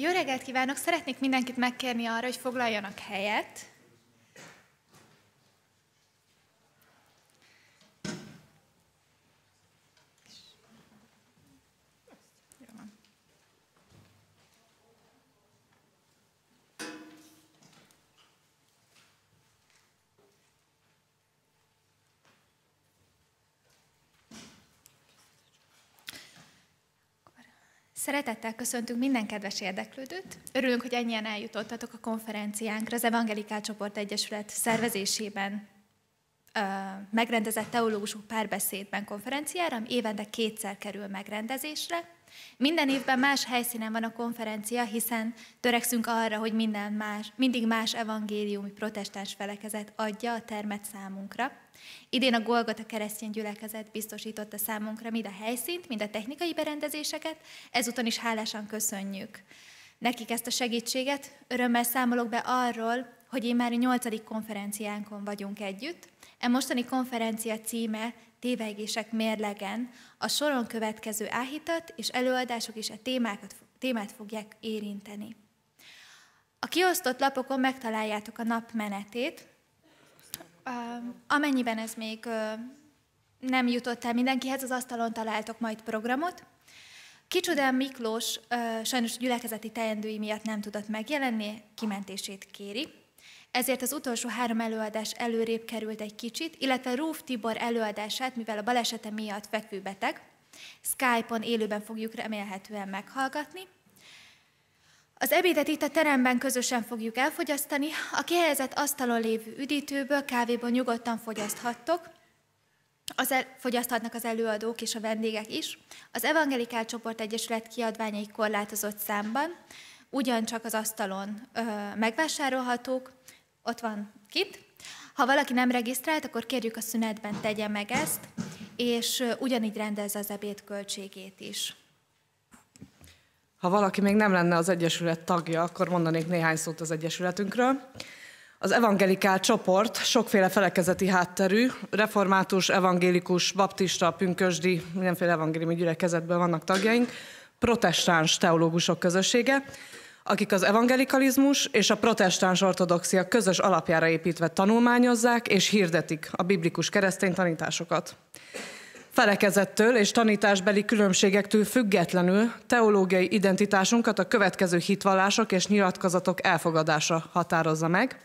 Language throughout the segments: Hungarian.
Jó reggelt kívánok! Szeretnék mindenkit megkérni arra, hogy foglaljanak helyet. Szeretettel köszöntünk minden kedves érdeklődőt. Örülünk, hogy ennyien eljutottatok a konferenciánkra az Evangelikál Csoport Egyesület szervezésében ö, megrendezett teológusok párbeszédben konferenciára, ami évente kétszer kerül megrendezésre. Minden évben más helyszínen van a konferencia, hiszen törekszünk arra, hogy minden más, mindig más evangéliumi protestáns felekezet adja a termet számunkra. Idén a Golgota keresztény gyülekezet biztosította számunkra mind a helyszínt, mind a technikai berendezéseket, ezúton is hálásan köszönjük nekik ezt a segítséget. Örömmel számolok be arról, hogy én már a nyolcadik konferenciánkon vagyunk együtt. E mostani konferencia címe Tévegések mérlegen a soron következő áhítat és előadások is a témákat, témát fogják érinteni. A kiosztott lapokon megtaláljátok a nap menetét, Amennyiben ez még nem jutott el mindenkihez, az asztalon találtok majd programot. Kicsodán Miklós sajnos gyülekezeti teendői miatt nem tudott megjelenni, kimentését kéri. Ezért az utolsó három előadás előrébb került egy kicsit, illetve Rúf Tibor előadását, mivel a balesete miatt fekvőbeteg, Skype-on élőben fogjuk remélhetően meghallgatni. Az ebédet itt a teremben közösen fogjuk elfogyasztani. A kihelyezett asztalon lévő üdítőből, kávéból nyugodtan fogyaszthattok. Az el, fogyaszthatnak az előadók és a vendégek is. Az Evangelikál Csoport Egyesület kiadványai korlátozott számban, ugyancsak az asztalon ö, megvásárolhatók, ott van kint. Ha valaki nem regisztrált, akkor kérjük a szünetben tegye meg ezt, és ugyanígy rendezze az ebéd költségét is. Ha valaki még nem lenne az Egyesület tagja, akkor mondanék néhány szót az Egyesületünkről. Az evangelikál csoport sokféle felekezeti hátterű, református, evangélikus, baptista, pünkösdi, mindenféle evangéliumi gyülekezetből vannak tagjaink, protestáns teológusok közössége, akik az evangelikalizmus és a protestáns ortodoxia közös alapjára építve tanulmányozzák és hirdetik a biblikus keresztény tanításokat felekezettől és tanításbeli különbségektől függetlenül teológiai identitásunkat a következő hitvallások és nyilatkozatok elfogadása határozza meg.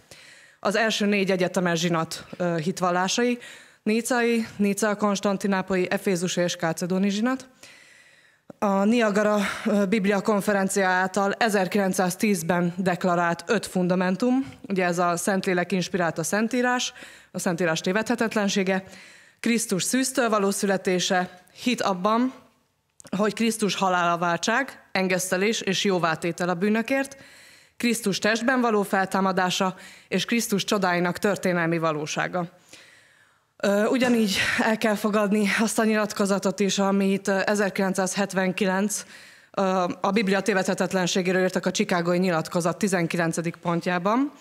Az első négy egyetemes zsinat hitvallásai, Nícai, Níca, Konstantinápolyi, Efézusi és Kálcedóni zsinat. A Niagara Biblia konferencia által 1910-ben deklarált öt fundamentum, ugye ez a Szentlélek inspirált a Szentírás, a Szentírás tévedhetetlensége, Krisztus szűztől való születése, hit abban, hogy Krisztus halála váltság, engesztelés és jóvátétel a bűnökért, Krisztus testben való feltámadása és Krisztus csodáinak történelmi valósága. Ugyanígy el kell fogadni azt a nyilatkozatot is, amit 1979 a Biblia tévedhetetlenségéről írtak a Csikágoi nyilatkozat 19. pontjában,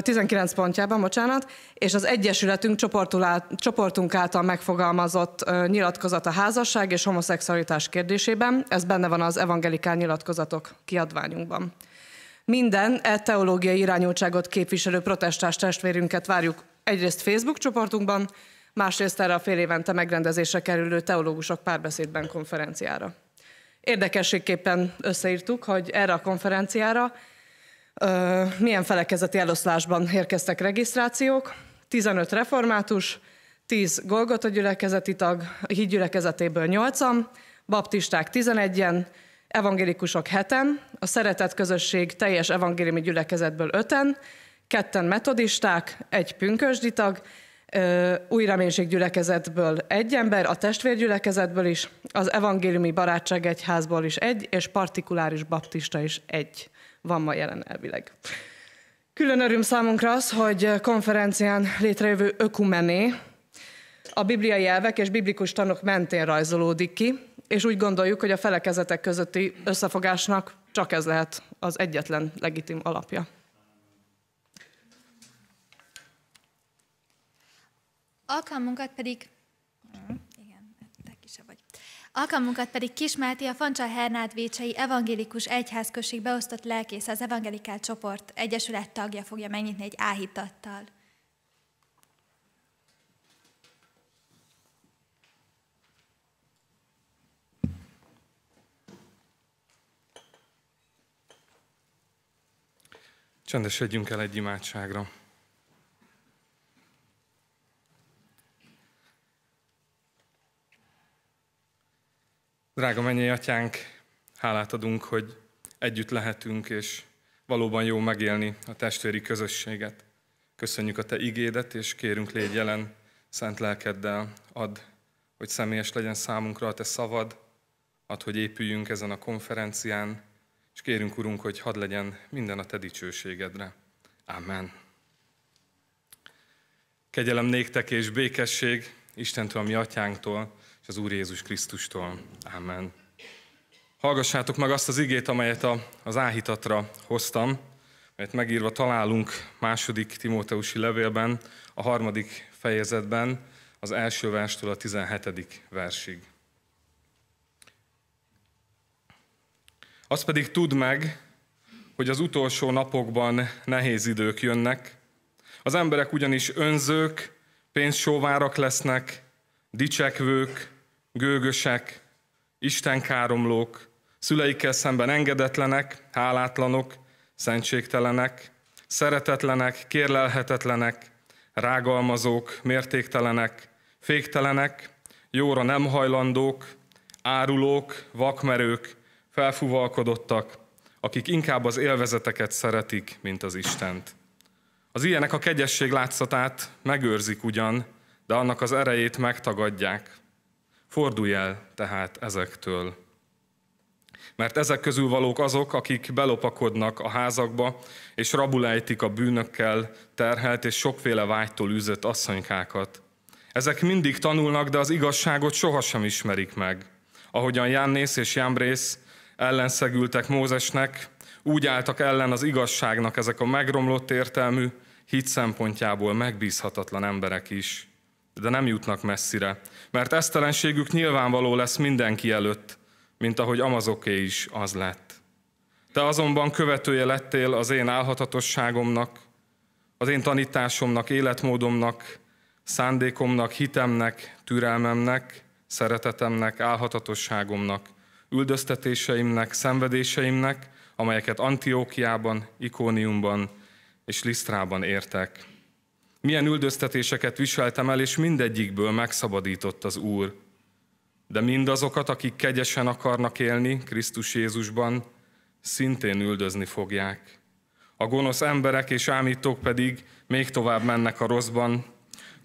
19 pontjában, bocsánat, és az Egyesületünk csoportunk által megfogalmazott nyilatkozat a házasság és homoszexualitás kérdésében, ez benne van az evangelikál nyilatkozatok kiadványunkban. Minden e teológiai irányultságot képviselő protestás testvérünket várjuk egyrészt Facebook csoportunkban, másrészt erre a fél évente megrendezésre kerülő teológusok párbeszédben konferenciára. Érdekességképpen összeírtuk, hogy erre a konferenciára milyen felekezeti eloszlásban érkeztek regisztrációk. 15 református, 10 Golgota gyülekezeti tag, a híd gyülekezetéből 8-an, baptisták 11-en, evangélikusok 7-en, a szeretett közösség teljes evangéliumi gyülekezetből 5-en, ketten metodisták, egy pünkösdi tag, új reménység gyülekezetből egy ember, a testvérgyülekezetből is, az evangéliumi barátság egyházból is egy, és partikuláris baptista is egy van ma jelen elvileg. Külön öröm számunkra az, hogy konferencián létrejövő ökumené a bibliai elvek és biblikus tanok mentén rajzolódik ki, és úgy gondoljuk, hogy a felekezetek közötti összefogásnak csak ez lehet az egyetlen legitim alapja. Alkalmunkat pedig igen, egy kis se vagy. Alkalmunkat pedig Kismáti, a Fancsa Hernád Vécsei Evangélikus Egyházközség beosztott lelkész, az Evangelikál Csoport Egyesület tagja fogja megnyitni egy áhítattal. Csendesedjünk el egy imádságra. Drága mennyei atyánk, hálát adunk, hogy együtt lehetünk, és valóban jó megélni a testvéri közösséget. Köszönjük a Te igédet, és kérünk légy jelen szent lelkeddel, ad, hogy személyes legyen számunkra a Te szavad, ad, hogy épüljünk ezen a konferencián, és kérünk, Urunk, hogy hadd legyen minden a Te dicsőségedre. Amen. Kegyelem néktek és békesség Istentől, a mi atyánktól, és az Úr Jézus Krisztustól. Amen. Hallgassátok meg azt az igét, amelyet a, az áhítatra hoztam, mert megírva találunk második Timóteusi levélben, a harmadik fejezetben, az első verstől a tizenhetedik versig. Azt pedig tudd meg, hogy az utolsó napokban nehéz idők jönnek. Az emberek ugyanis önzők, pénzsóvárak lesznek, dicsekvők, gőgösek, istenkáromlók, szüleikkel szemben engedetlenek, hálátlanok, szentségtelenek, szeretetlenek, kérlelhetetlenek, rágalmazók, mértéktelenek, féktelenek, jóra nem hajlandók, árulók, vakmerők, felfúvalkodottak, akik inkább az élvezeteket szeretik, mint az Istent. Az ilyenek a kegyesség látszatát megőrzik ugyan, de annak az erejét megtagadják. Fordulj el tehát ezektől. Mert ezek közül valók azok, akik belopakodnak a házakba, és rabulejtik a bűnökkel terhelt és sokféle vágytól űzött asszonykákat. Ezek mindig tanulnak, de az igazságot sohasem ismerik meg. Ahogyan Jánnész és Jámbrész ellenszegültek Mózesnek, úgy álltak ellen az igazságnak ezek a megromlott értelmű, hit szempontjából megbízhatatlan emberek is. De nem jutnak messzire, mert esztelenségük nyilvánvaló lesz mindenki előtt, mint ahogy Amazoké is az lett. Te azonban követője lettél az én álhatatosságomnak, az én tanításomnak, életmódomnak, szándékomnak, hitemnek, türelmemnek, szeretetemnek, álhatatosságomnak, üldöztetéseimnek, szenvedéseimnek, amelyeket Antiókiában, Ikóniumban és Lisztrában értek. Milyen üldöztetéseket viseltem el, és mindegyikből megszabadított az Úr. De mindazokat, akik kegyesen akarnak élni Krisztus Jézusban, szintén üldözni fogják. A gonosz emberek és ámítók pedig még tovább mennek a rosszban,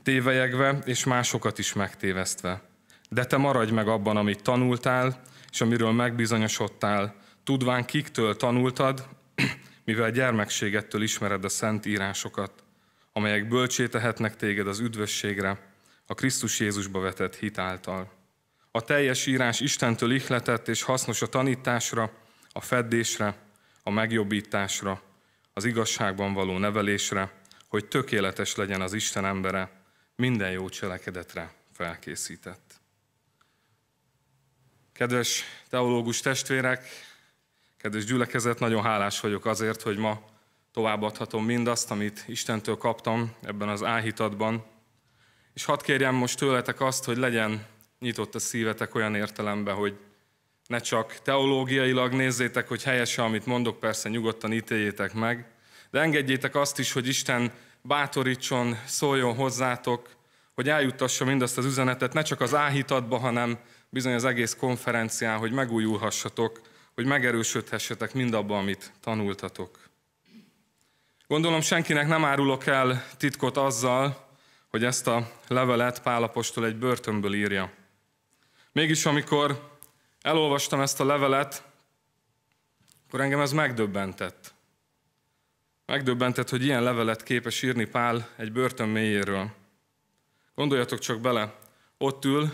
tévejegve és másokat is megtévesztve. De te maradj meg abban, amit tanultál, és amiről megbizonyosodtál, tudván kiktől tanultad, mivel gyermekségettől ismered a szent írásokat, amelyek bölcsé tehetnek téged az üdvösségre, a Krisztus Jézusba vetett hit által. A teljes írás Istentől ihletett és hasznos a tanításra, a feddésre, a megjobbításra, az igazságban való nevelésre, hogy tökéletes legyen az Isten embere, minden jó cselekedetre felkészített. Kedves teológus testvérek, kedves gyülekezet, nagyon hálás vagyok azért, hogy ma továbbadhatom mindazt, amit Istentől kaptam ebben az áhítatban. És hadd kérjem most tőletek azt, hogy legyen nyitott a szívetek olyan értelemben, hogy ne csak teológiailag nézzétek, hogy helyes amit mondok, persze nyugodtan ítéljétek meg, de engedjétek azt is, hogy Isten bátorítson, szóljon hozzátok, hogy eljuttassa mindazt az üzenetet ne csak az áhítatba, hanem bizony az egész konferencián, hogy megújulhassatok, hogy megerősödhessetek mindabban, amit tanultatok. Gondolom senkinek nem árulok el titkot azzal, hogy ezt a levelet Pálapostól egy börtönből írja. Mégis amikor elolvastam ezt a levelet, akkor engem ez megdöbbentett. Megdöbbentett, hogy ilyen levelet képes írni Pál egy börtön mélyéről. Gondoljatok csak bele, ott ül,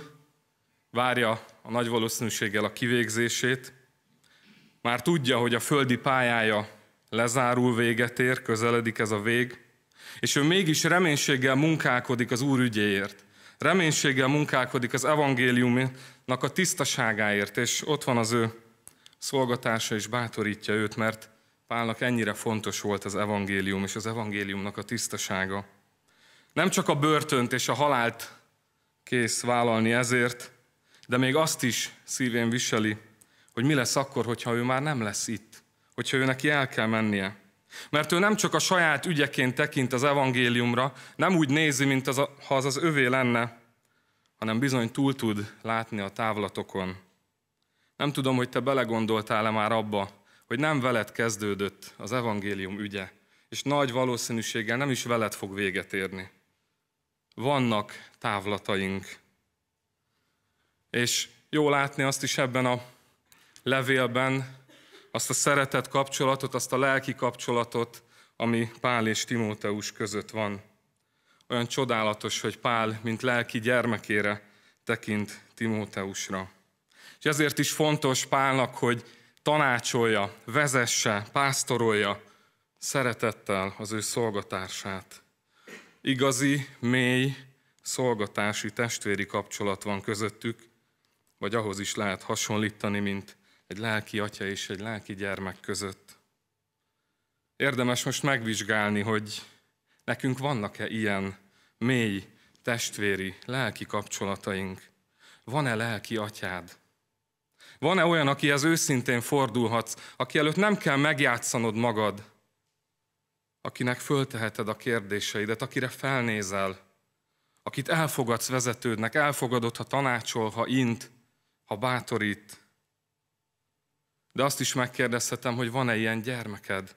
várja a nagy valószínűséggel a kivégzését, már tudja, hogy a földi pályája lezárul, véget ér, közeledik ez a vég, és ő mégis reménységgel munkálkodik az Úr ügyéért. reménységgel munkálkodik az evangéliumnak a tisztaságáért, és ott van az ő szolgatása, és bátorítja őt, mert Pálnak ennyire fontos volt az evangélium és az evangéliumnak a tisztasága. Nem csak a börtönt és a halált kész vállalni ezért, de még azt is szívén viseli, hogy mi lesz akkor, hogyha ő már nem lesz itt, hogyha ő neki el kell mennie. Mert ő nem csak a saját ügyeként tekint az evangéliumra, nem úgy nézi, mint az a, ha az az övé lenne, hanem bizony túl tud látni a távlatokon. Nem tudom, hogy te belegondoltál-e már abba, hogy nem veled kezdődött az evangélium ügye, és nagy valószínűséggel nem is veled fog véget érni. Vannak távlataink. És jó látni azt is ebben a levélben, azt a szeretet kapcsolatot, azt a lelki kapcsolatot, ami Pál és Timóteus között van. Olyan csodálatos, hogy Pál, mint lelki gyermekére tekint Timóteusra. És ezért is fontos Pálnak, hogy tanácsolja, vezesse, pásztorolja szeretettel az ő szolgatársát. Igazi, mély, szolgatási, testvéri kapcsolat van közöttük, vagy ahhoz is lehet hasonlítani, mint egy lelki atya és egy lelki gyermek között. Érdemes most megvizsgálni, hogy nekünk vannak-e ilyen mély, testvéri, lelki kapcsolataink. Van-e lelki atyád? Van-e olyan, akihez őszintén fordulhatsz, aki előtt nem kell megjátszanod magad, akinek fölteheted a kérdéseidet, akire felnézel, akit elfogadsz vezetődnek, elfogadod, ha tanácsol, ha int, ha bátorít. De azt is megkérdezhetem, hogy van-e ilyen gyermeked,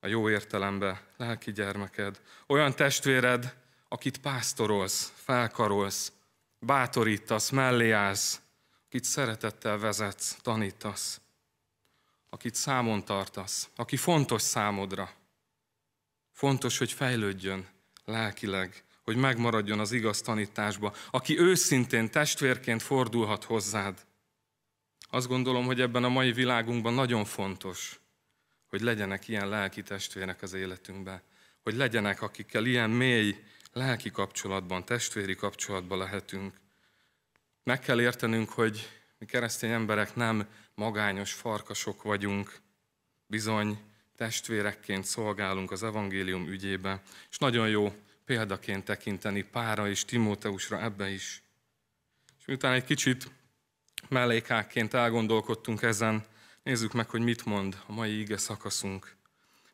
a jó értelemben, lelki gyermeked, olyan testvéred, akit pásztorolsz, felkarolsz, bátorítasz, mellé állsz, akit szeretettel vezetsz, tanítasz, akit számon tartasz, aki fontos számodra. Fontos, hogy fejlődjön lelkileg, hogy megmaradjon az igaz tanításba, aki őszintén testvérként fordulhat hozzád. Azt gondolom, hogy ebben a mai világunkban nagyon fontos, hogy legyenek ilyen lelki testvérek az életünkben, hogy legyenek, akikkel ilyen mély lelki kapcsolatban, testvéri kapcsolatban lehetünk. Meg kell értenünk, hogy mi keresztény emberek nem magányos farkasok vagyunk, bizony testvérekként szolgálunk az evangélium ügyébe, és nagyon jó példaként tekinteni Pára és Timóteusra ebbe is. És miután egy kicsit mellékákként elgondolkodtunk ezen, nézzük meg, hogy mit mond a mai ige szakaszunk.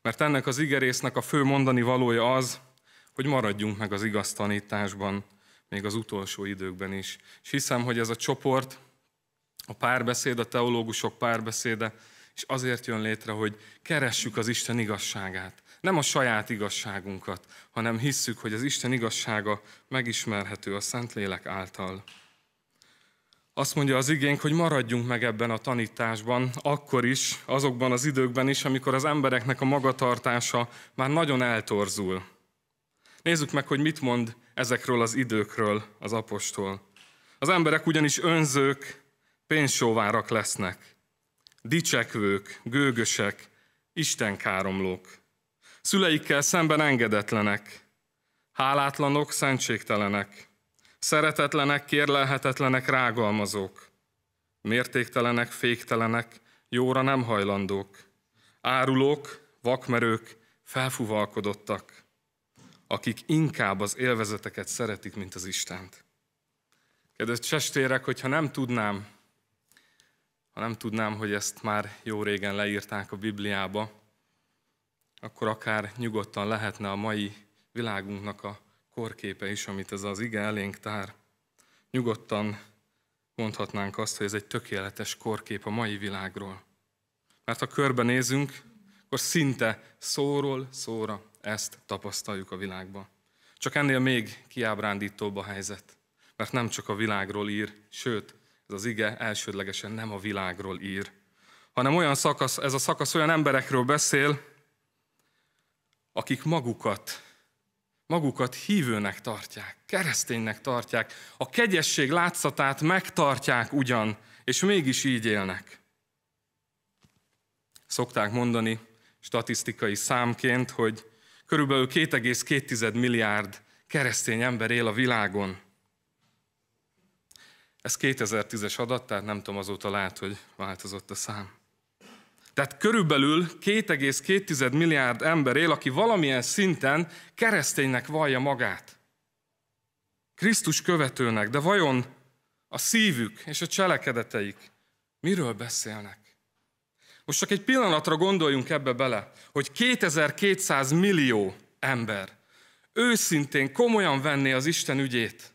Mert ennek az igerésznek a fő mondani valója az, hogy maradjunk meg az igaz tanításban, még az utolsó időkben is. És hiszem, hogy ez a csoport, a párbeszéd, a teológusok párbeszéde, és azért jön létre, hogy keressük az Isten igazságát. Nem a saját igazságunkat, hanem hisszük, hogy az Isten igazsága megismerhető a Szentlélek által. Azt mondja az igénk, hogy maradjunk meg ebben a tanításban, akkor is, azokban az időkben is, amikor az embereknek a magatartása már nagyon eltorzul. Nézzük meg, hogy mit mond ezekről az időkről az apostol. Az emberek ugyanis önzők, pénzsóvárak lesznek, dicsekvők, gőgösek, istenkáromlók. Szüleikkel szemben engedetlenek, hálátlanok, szentségtelenek, szeretetlenek, kérlelhetetlenek, rágalmazók, mértéktelenek, féktelenek, jóra nem hajlandók, árulók, vakmerők, felfuvalkodottak, akik inkább az élvezeteket szeretik, mint az Istent. Kedves testvérek, hogyha nem tudnám, ha nem tudnám, hogy ezt már jó régen leírták a Bibliába, akkor akár nyugodtan lehetne a mai világunknak a korképe is, amit ez az ige elénk tár. Nyugodtan mondhatnánk azt, hogy ez egy tökéletes korkép a mai világról. Mert ha körbenézünk, akkor szinte szóról szóra ezt tapasztaljuk a világban. Csak ennél még kiábrándítóbb a helyzet, mert nem csak a világról ír, sőt, ez az ige elsődlegesen nem a világról ír, hanem olyan szakasz, ez a szakasz olyan emberekről beszél, akik magukat, magukat hívőnek tartják, kereszténynek tartják, a kegyesség látszatát megtartják ugyan, és mégis így élnek. Szokták mondani statisztikai számként, hogy körülbelül 2,2 milliárd keresztény ember él a világon. Ez 2010-es adat, tehát nem tudom, azóta lehet, hogy változott a szám. Tehát körülbelül 2,2 milliárd ember él, aki valamilyen szinten kereszténynek vallja magát. Krisztus követőnek, de vajon a szívük és a cselekedeteik miről beszélnek? Most csak egy pillanatra gondoljunk ebbe bele, hogy 2200 millió ember őszintén, komolyan venné az Isten ügyét.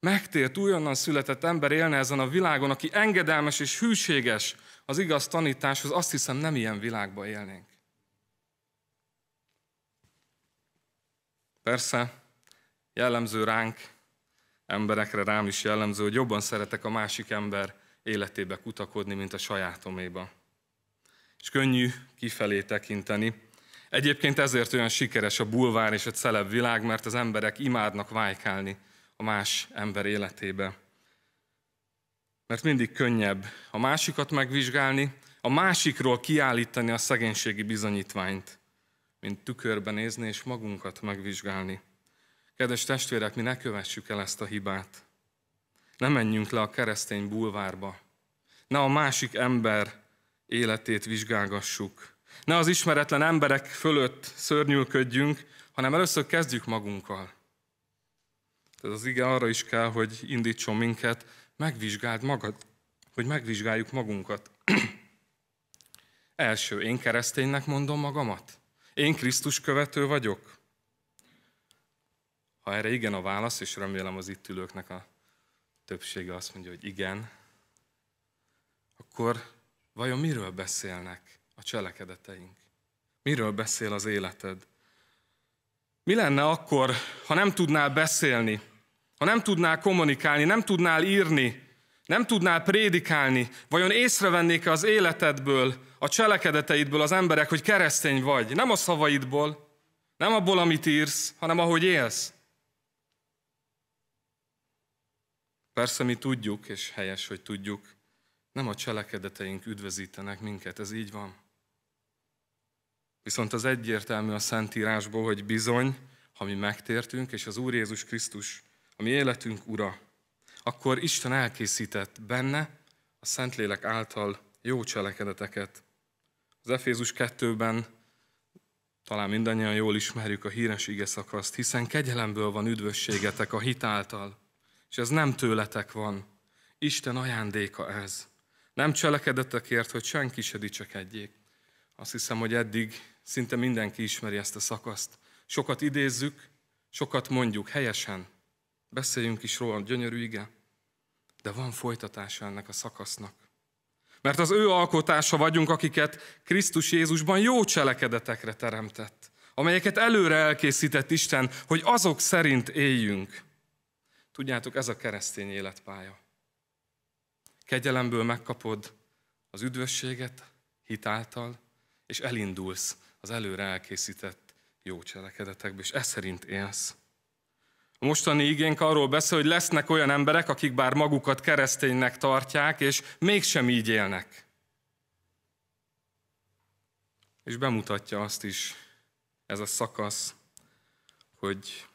Megtért, újonnan született ember élne ezen a világon, aki engedelmes és hűséges az igaz tanításhoz, azt hiszem nem ilyen világba élnénk. Persze, jellemző ránk, emberekre rám is jellemző, hogy jobban szeretek a másik ember életébe kutakodni, mint a sajátoméba. És könnyű kifelé tekinteni. Egyébként ezért olyan sikeres a bulvár és a celeb világ, mert az emberek imádnak vájkálni a más ember életébe. Mert mindig könnyebb a másikat megvizsgálni, a másikról kiállítani a szegénységi bizonyítványt, mint tükörbe nézni és magunkat megvizsgálni. Kedves testvérek, mi ne kövessük el ezt a hibát. Ne menjünk le a keresztény bulvárba. Ne a másik ember életét vizsgálgassuk. Ne az ismeretlen emberek fölött szörnyülködjünk, hanem először kezdjük magunkkal. Tehát az ige arra is kell, hogy indítson minket, megvizsgáld magad, hogy megvizsgáljuk magunkat. Első, én kereszténynek mondom magamat? Én Krisztus követő vagyok? Ha erre igen a válasz, és remélem az itt ülőknek a többsége azt mondja, hogy igen, akkor vajon miről beszélnek a cselekedeteink? Miről beszél az életed? Mi lenne akkor, ha nem tudnál beszélni, ha nem tudnál kommunikálni, nem tudnál írni, nem tudnál prédikálni, vajon észrevennék-e az életedből, a cselekedeteidből az emberek, hogy keresztény vagy? Nem a szavaidból, nem abból, amit írsz, hanem ahogy élsz. Persze mi tudjuk, és helyes, hogy tudjuk, nem a cselekedeteink üdvözítenek minket, ez így van. Viszont az egyértelmű a Szentírásból, hogy bizony, ha mi megtértünk, és az Úr Jézus Krisztus, a mi életünk ura, akkor Isten elkészített benne a Szentlélek által jó cselekedeteket. Az Efézus 2-ben talán mindannyian jól ismerjük a híres ige szakaszt, hiszen kegyelemből van üdvösségetek a hit által, és ez nem tőletek van. Isten ajándéka ez. Nem cselekedetekért, hogy senki se dicsekedjék. Azt hiszem, hogy eddig szinte mindenki ismeri ezt a szakaszt. Sokat idézzük, sokat mondjuk helyesen. Beszéljünk is róla, gyönyörű ige. De van folytatása ennek a szakasznak. Mert az ő alkotása vagyunk, akiket Krisztus Jézusban jó cselekedetekre teremtett, amelyeket előre elkészített Isten, hogy azok szerint éljünk. Tudjátok, ez a keresztény életpálya. Kegyelemből megkapod az üdvösséget hitáltal, és elindulsz az előre elkészített jó cselekedetekbe, és ez szerint élsz. A mostani igénk arról beszél, hogy lesznek olyan emberek, akik bár magukat kereszténynek tartják, és mégsem így élnek. És bemutatja azt is ez a szakasz, hogy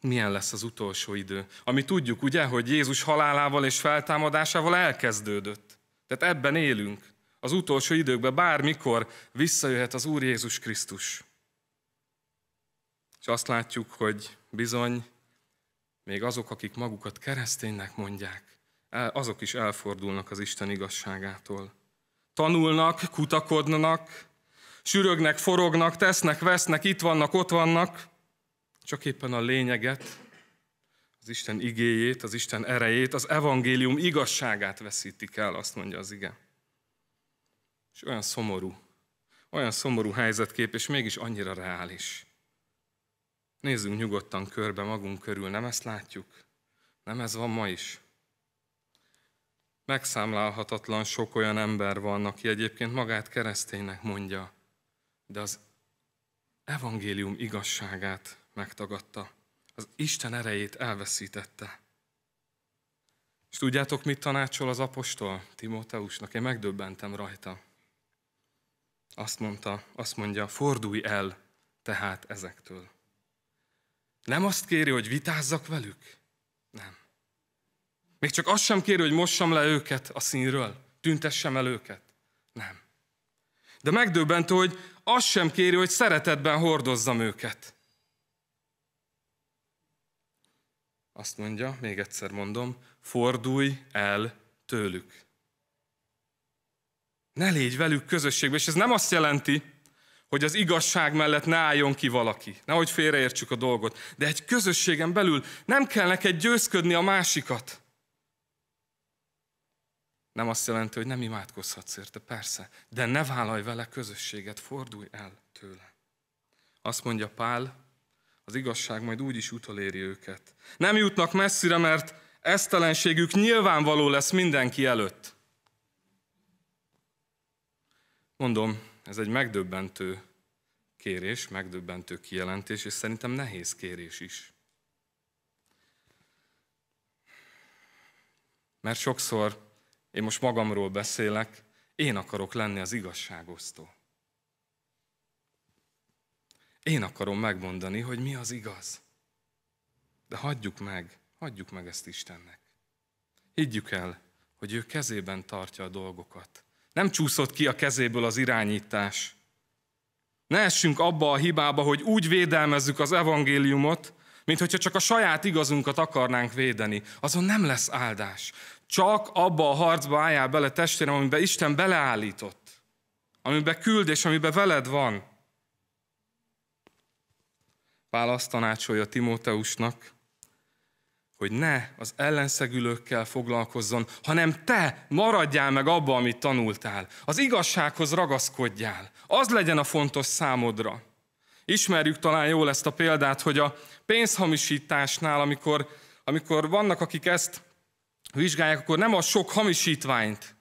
milyen lesz az utolsó idő. Ami tudjuk, ugye, hogy Jézus halálával és feltámadásával elkezdődött. Tehát ebben élünk. Az utolsó időkben bármikor visszajöhet az Úr Jézus Krisztus. És azt látjuk, hogy bizony, még azok, akik magukat kereszténynek mondják, azok is elfordulnak az Isten igazságától. Tanulnak, kutakodnak, sürögnek, forognak, tesznek, vesznek, itt vannak, ott vannak, csak éppen a lényeget, az Isten igéjét, az Isten erejét, az evangélium igazságát veszítik el, azt mondja az ige. És olyan szomorú, olyan szomorú helyzetkép, és mégis annyira reális. Nézzünk nyugodtan körbe magunk körül, nem ezt látjuk? Nem ez van ma is? Megszámlálhatatlan sok olyan ember van, aki egyébként magát kereszténynek mondja, de az evangélium igazságát megtagadta. Az Isten erejét elveszítette. És tudjátok, mit tanácsol az apostol Timóteusnak? Én megdöbbentem rajta. Azt mondta, azt mondja, fordulj el tehát ezektől. Nem azt kéri, hogy vitázzak velük? Nem. Még csak azt sem kéri, hogy mossam le őket a színről, tüntessem el őket. Nem. De megdöbbentő, hogy azt sem kéri, hogy szeretetben hordozzam őket. Azt mondja, még egyszer mondom, fordulj el tőlük. Ne légy velük közösségben. És ez nem azt jelenti, hogy az igazság mellett ne álljon ki valaki. Nehogy félreértsük a dolgot. De egy közösségen belül nem kell neked győzködni a másikat. Nem azt jelenti, hogy nem imádkozhatsz érte, persze. De ne vállalj vele közösséget, fordulj el tőle. Azt mondja Pál, az igazság majd úgy is utoléri őket. Nem jutnak messzire, mert esztelenségük nyilvánvaló lesz mindenki előtt. Mondom, ez egy megdöbbentő kérés, megdöbbentő kijelentés, és szerintem nehéz kérés is. Mert sokszor, én most magamról beszélek, én akarok lenni az igazságosztó. Én akarom megmondani, hogy mi az igaz. De hagyjuk meg, hagyjuk meg ezt Istennek. Higgyük el, hogy ő kezében tartja a dolgokat. Nem csúszott ki a kezéből az irányítás. Ne essünk abba a hibába, hogy úgy védelmezzük az evangéliumot, mint hogyha csak a saját igazunkat akarnánk védeni. Azon nem lesz áldás. Csak abba a harcba álljál bele testvérem, amiben Isten beleállított. Amiben küldés, amiben veled van. Pál azt tanácsolja Timóteusnak, hogy ne az ellenszegülőkkel foglalkozzon, hanem te maradjál meg abba, amit tanultál. Az igazsághoz ragaszkodjál. Az legyen a fontos számodra. Ismerjük talán jól ezt a példát, hogy a pénzhamisításnál, amikor, amikor vannak, akik ezt vizsgálják, akkor nem a sok hamisítványt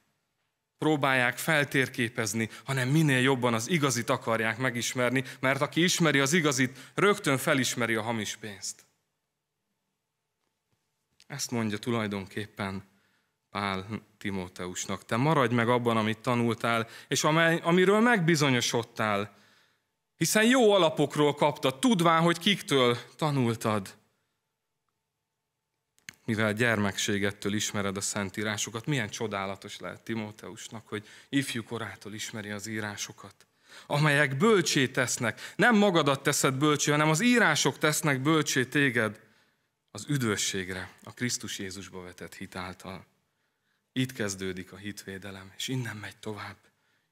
próbálják feltérképezni, hanem minél jobban az igazit akarják megismerni, mert aki ismeri az igazit, rögtön felismeri a hamis pénzt. Ezt mondja tulajdonképpen Pál Timóteusnak. Te maradj meg abban, amit tanultál, és amely, amiről megbizonyosodtál, hiszen jó alapokról kaptad, tudván, hogy kiktől tanultad. Mivel gyermekségettől ismered a szentírásokat, milyen csodálatos lehet Timóteusnak, hogy ifjú korától ismeri az írásokat amelyek bölcsé tesznek. Nem magadat teszed bölcsé, hanem az írások tesznek bölcsé téged az üdvösségre, a Krisztus Jézusba vetett hit által. Itt kezdődik a hitvédelem, és innen megy tovább.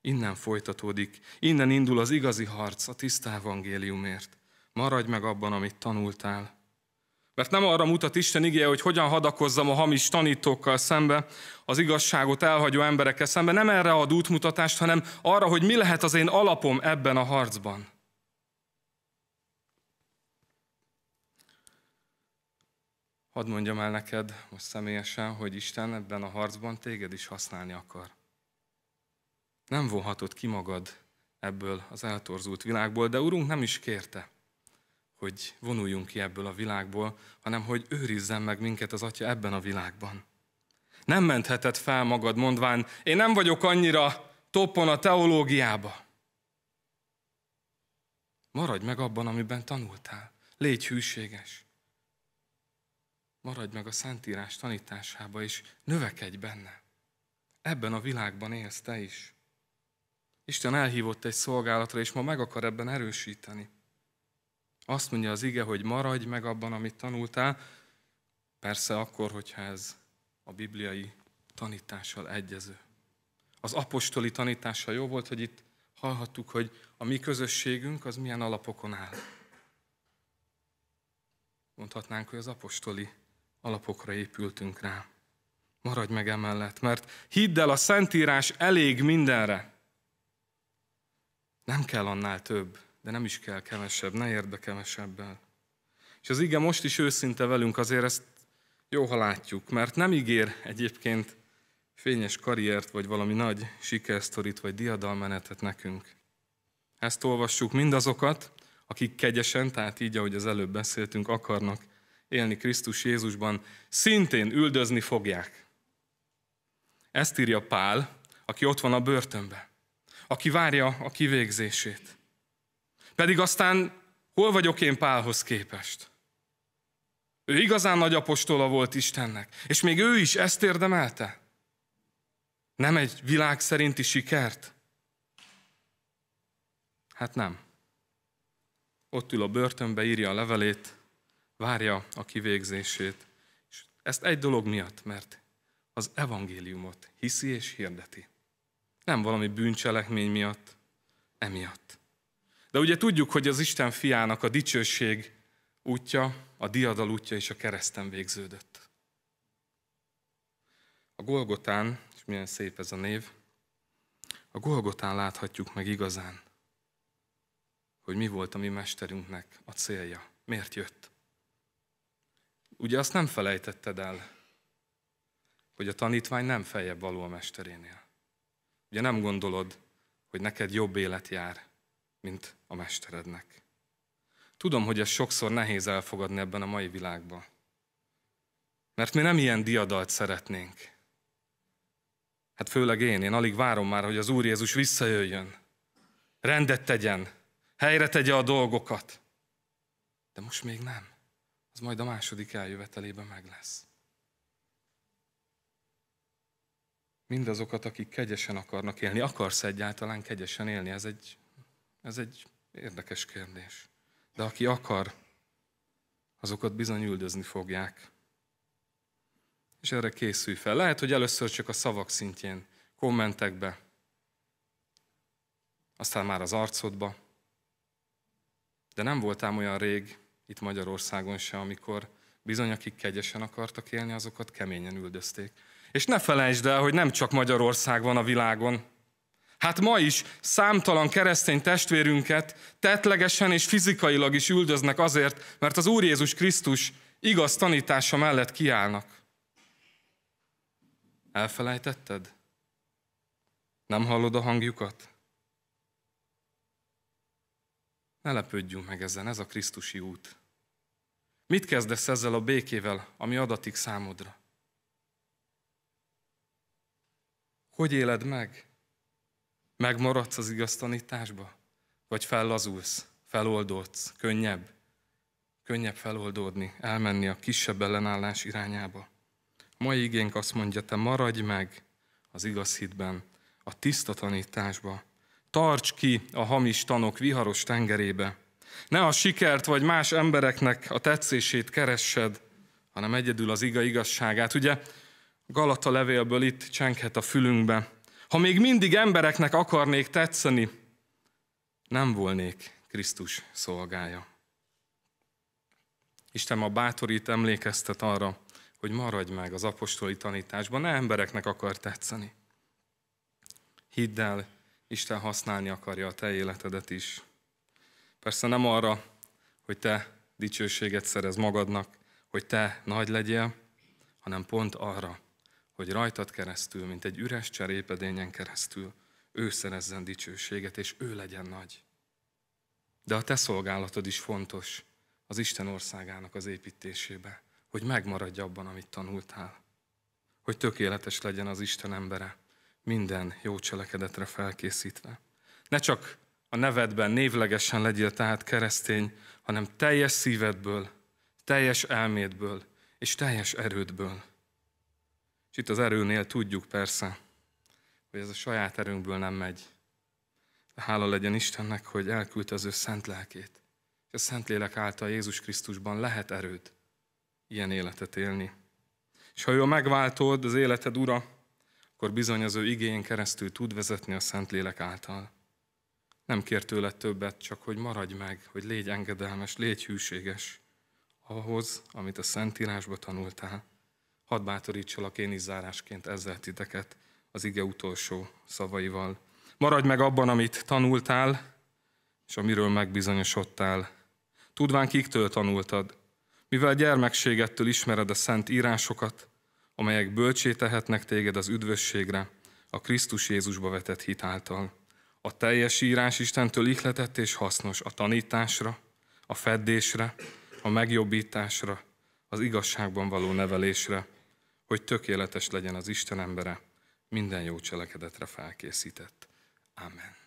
Innen folytatódik, innen indul az igazi harc a tiszta evangéliumért. Maradj meg abban, amit tanultál. Mert nem arra mutat Isten igéje, hogy hogyan hadakozzam a hamis tanítókkal szembe, az igazságot elhagyó emberekkel szembe. Nem erre ad útmutatást, hanem arra, hogy mi lehet az én alapom ebben a harcban. Hadd mondjam el neked most személyesen, hogy Isten ebben a harcban téged is használni akar. Nem vonhatod ki magad ebből az eltorzult világból, de Urunk nem is kérte, hogy vonuljunk ki ebből a világból, hanem hogy őrizzen meg minket az Atya ebben a világban. Nem mentheted fel magad mondván, én nem vagyok annyira toppon a teológiába. Maradj meg abban, amiben tanultál. Légy hűséges. Maradj meg a Szentírás tanításába, és növekedj benne. Ebben a világban élsz te is. Isten elhívott egy szolgálatra, és ma meg akar ebben erősíteni. Azt mondja az ige, hogy maradj meg abban, amit tanultál, persze akkor, hogyha ez a bibliai tanítással egyező. Az apostoli tanítással jó volt, hogy itt hallhattuk, hogy a mi közösségünk az milyen alapokon áll. Mondhatnánk, hogy az apostoli alapokra épültünk rá. Maradj meg emellett, mert hidd el, a Szentírás elég mindenre. Nem kell annál több, de nem is kell kevesebb, ne érde kevesebbel. És az ige most is őszinte velünk, azért ezt jó, ha látjuk, mert nem ígér egyébként fényes karriert, vagy valami nagy sikersztorit, vagy diadalmenetet nekünk. Ezt olvassuk mindazokat, akik kegyesen, tehát így, ahogy az előbb beszéltünk, akarnak élni Krisztus Jézusban, szintén üldözni fogják. Ezt írja Pál, aki ott van a börtönben, aki várja a kivégzését. Pedig aztán hol vagyok én Pálhoz képest? Ő igazán nagy apostola volt Istennek. És még ő is ezt érdemelte? Nem egy világ szerinti sikert? Hát nem. Ott ül a börtönbe, írja a levelét, várja a kivégzését. És ezt egy dolog miatt, mert az evangéliumot hiszi és hirdeti. Nem valami bűncselekmény miatt, emiatt. De ugye tudjuk, hogy az Isten fiának a dicsőség útja, a diadal útja és a kereszten végződött. A Golgotán, és milyen szép ez a név, a Golgotán láthatjuk meg igazán, hogy mi volt a mi mesterünknek a célja. Miért jött? Ugye azt nem felejtetted el, hogy a tanítvány nem feljebb való a mesterénél. Ugye nem gondolod, hogy neked jobb élet jár, mint a mesterednek. Tudom, hogy ez sokszor nehéz elfogadni ebben a mai világban. Mert mi nem ilyen diadalt szeretnénk. Hát főleg én, én alig várom már, hogy az Úr Jézus visszajöjjön. Rendet tegyen, helyre tegye a dolgokat. De most még nem. Az majd a második eljövetelében meg lesz. Mindazokat, akik kegyesen akarnak élni. Akarsz egyáltalán kegyesen élni? Ez egy, ez egy érdekes kérdés. De aki akar, azokat bizony üldözni fogják. És erre készülj fel. Lehet, hogy először csak a szavak szintjén, kommentekbe, aztán már az arcodba. De nem voltál olyan rég itt Magyarországon se, amikor bizony akik kegyesen akartak élni, azokat keményen üldözték. És ne felejtsd el, hogy nem csak Magyarország van a világon, Hát ma is számtalan keresztény testvérünket tetlegesen és fizikailag is üldöznek azért, mert az Úr Jézus Krisztus igaz tanítása mellett kiállnak. Elfelejtetted? Nem hallod a hangjukat? Ne lepődjünk meg ezen, ez a Krisztusi út. Mit kezdesz ezzel a békével, ami adatik számodra? Hogy éled meg? Megmaradsz az igaz tanításba? Vagy fellazulsz, feloldódsz, könnyebb? Könnyebb feloldódni, elmenni a kisebb ellenállás irányába. A mai igénk azt mondja, te maradj meg az igaz hitben, a tiszta tanításba. Tarts ki a hamis tanok viharos tengerébe. Ne a sikert vagy más embereknek a tetszését keressed, hanem egyedül az iga igazságát. Ugye Galata levélből itt csenkhet a fülünkbe, ha még mindig embereknek akarnék tetszeni, nem volnék Krisztus szolgája. Isten ma bátorít, emlékeztet arra, hogy maradj meg az apostoli tanításban, ne embereknek akar tetszeni. Hidd el, Isten használni akarja a te életedet is. Persze nem arra, hogy te dicsőséget szerez magadnak, hogy te nagy legyél, hanem pont arra, hogy rajtad keresztül, mint egy üres cserépedényen keresztül, ő szerezzen dicsőséget, és ő legyen nagy. De a te szolgálatod is fontos az Isten országának az építésébe, hogy megmaradj abban, amit tanultál. Hogy tökéletes legyen az Isten embere, minden jó cselekedetre felkészítve. Ne csak a nevedben névlegesen legyél tehát keresztény, hanem teljes szívedből, teljes elmédből és teljes erődből. És itt az erőnél tudjuk persze, hogy ez a saját erőnkből nem megy. De hála legyen Istennek, hogy elküldte az ő szent lelkét. És a szent lélek által Jézus Krisztusban lehet erőd ilyen életet élni. És ha ő a megváltod, az életed ura, akkor bizony az ő igényen keresztül tud vezetni a szent lélek által. Nem kér tőled többet, csak hogy maradj meg, hogy légy engedelmes, légy hűséges ahhoz, amit a Szentírásba tanultál. Hadd bátorítsalak én is zárásként ezzel titeket az ige utolsó szavaival. Maradj meg abban, amit tanultál, és amiről megbizonyosodtál. Tudván kiktől tanultad, mivel gyermekségettől ismered a szent írásokat, amelyek bölcsé tehetnek téged az üdvösségre, a Krisztus Jézusba vetett hit által. A teljes írás Istentől ihletett és hasznos a tanításra, a feddésre, a megjobbításra, az igazságban való nevelésre, hogy tökéletes legyen az Isten embere, minden jó cselekedetre felkészített. Amen.